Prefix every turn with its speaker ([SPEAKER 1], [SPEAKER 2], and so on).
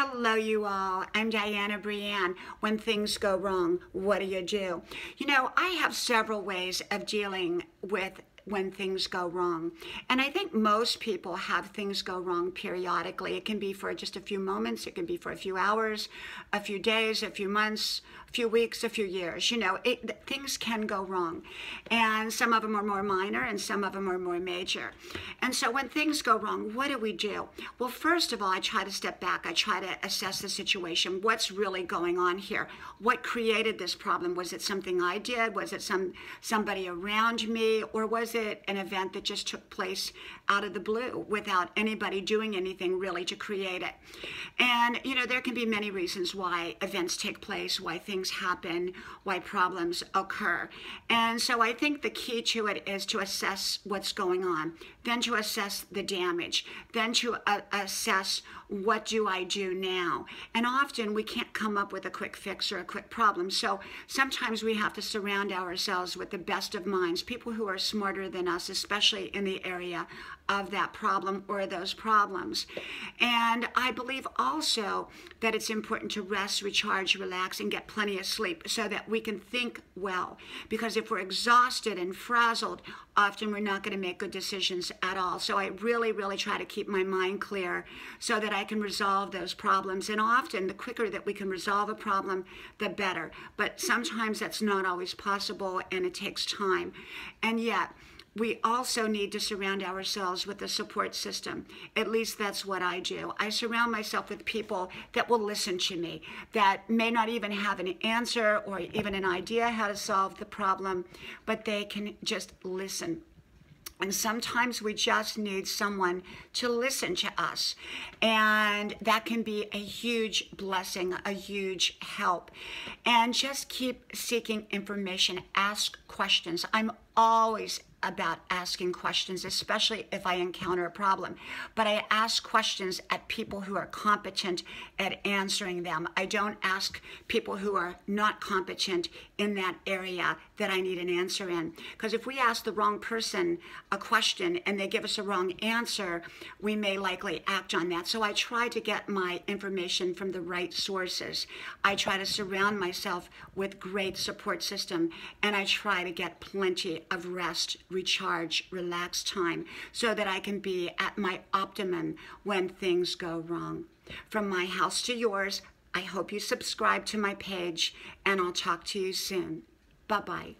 [SPEAKER 1] Hello, you all. I'm Dianna Brianne. When things go wrong, what do you do? You know, I have several ways of dealing with when things go wrong. And I think most people have things go wrong periodically. It can be for just a few moments, it can be for a few hours, a few days, a few months, a few weeks, a few years. You know, it, things can go wrong. And some of them are more minor and some of them are more major. And so when things go wrong, what do we do? Well, first of all, I try to step back. I try to assess the situation. What's really going on here? What created this problem? Was it something I did? Was it some somebody around me? Or was it an event that just took place out of the blue without anybody doing anything really to create it? And, you know, there can be many reasons why events take place, why things things happen, why problems occur. And so I think the key to it is to assess what's going on, then to assess the damage, then to uh, assess what do I do now. And often we can't come up with a quick fix or a quick problem. So sometimes we have to surround ourselves with the best of minds, people who are smarter than us, especially in the area of that problem or those problems. And I believe also that it's important to rest, recharge, relax, and get plenty of sleep so that we can think well. Because if we're exhausted and frazzled, often we're not going to make good decisions at all. So I really, really try to keep my mind clear so that I can resolve those problems. And often, the quicker that we can resolve a problem, the better. But sometimes that's not always possible and it takes time. And yet, we also need to surround ourselves with a support system. At least that's what I do. I surround myself with people that will listen to me, that may not even have an answer or even an idea how to solve the problem, but they can just listen. And sometimes we just need someone to listen to us. And that can be a huge blessing, a huge help. And just keep seeking information, ask questions. I'm always about asking questions, especially if I encounter a problem. But I ask questions at people who are competent at answering them. I don't ask people who are not competent in that area that I need an answer in. Because if we ask the wrong person a question and they give us a wrong answer, we may likely act on that. So I try to get my information from the right sources. I try to surround myself with great support system and I try to get plenty of rest recharge, relax time so that I can be at my optimum when things go wrong. From my house to yours, I hope you subscribe to my page and I'll talk to you soon. Bye bye.